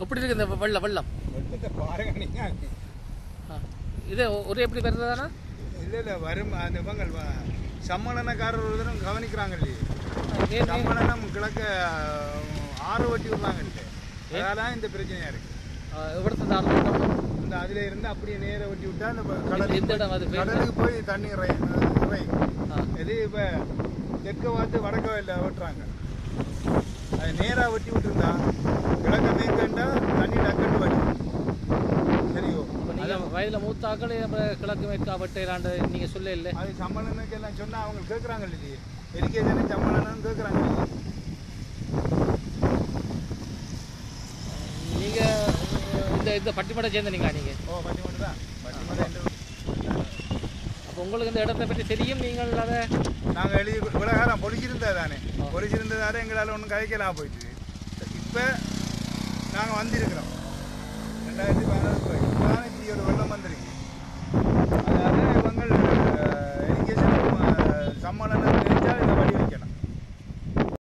எப்படி இருக்கு இந்த வெள்ளம்? வெள்ளம். இது ஒரே எப்படி வருதானா இல்லை இல்லை வரும் அந்த இவங்க வ- சம்மேளனக்காரர் ஒரு தரம் கவனிக்கிறாங்க இல்லையே? சம்மேளனம் கிழக்க ஆறு வட்டி விடுறாங்க அதனால இந்த பிரச்சனையா இருக்கு. இந்த அதுல இருந்து அப்படியே நேர வெட்டி விட்டா அந்த கடலுக்கு இடம் அது? கடலுக்கு போய் தண்ணி இறை இறை. ஆ. இது இப்ப தெற்க பார்த்து வடக்க இல்லை வெட்டுறாங்க அது நேரா வெட்டி விட்டுருந்தா கிழக்க மேற்கண்டா தண்ணி டக்குன்னு வரும் சரியோ நீங்கள் வயதில் மூத்தாக்கள் அப்புறம் கிழக்கு மேற்கா வெட்டையிலாண்டு நீங்கள் சொல்ல இல்லை. அது சம்மளனுக்கு எல்லாம் சொன்னா அவங்க கேட்குறாங்க இல்லையே. எரிக்கேஜனே சம்மளனும் கேட்குறாங்க நீங்கள் இந்த இந்த பட்டிமடை சேர்ந்தனீங்க நீங்கள் ஓ பட்டி மட்டும் தான் பட்டி மட்டும் அப்போ உங்களுக்கு இந்த இடத்தை பற்றி தெரியும் நீங்கள் அதை நாங்கள் எழுதி இவ்வளோ காலம் பொலிச்சிருந்தா தானே. பொலிச்சிருந்ததால எங்களால் ஒன்றும் கதைக்கலாம் போயிட்டு இப்போ நாங்கள் வந்திருக்கிறோம்.